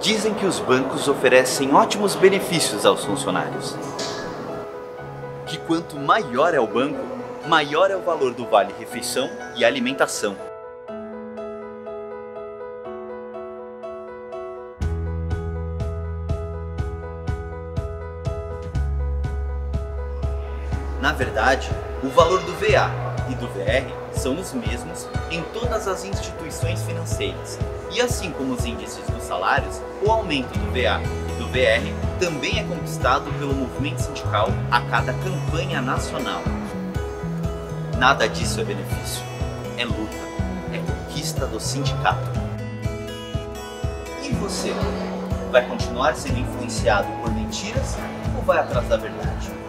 Dizem que os bancos oferecem ótimos benefícios aos funcionários. Que quanto maior é o banco, maior é o valor do vale refeição e alimentação. Na verdade, o valor do VA e do VR são os mesmos em todas as instituições financeiras. E assim como os índices dos salários, o aumento do VA e do VR também é conquistado pelo movimento sindical a cada campanha nacional. Nada disso é benefício, é luta, é conquista do sindicato. E você? Vai continuar sendo influenciado por mentiras ou vai atrás da verdade?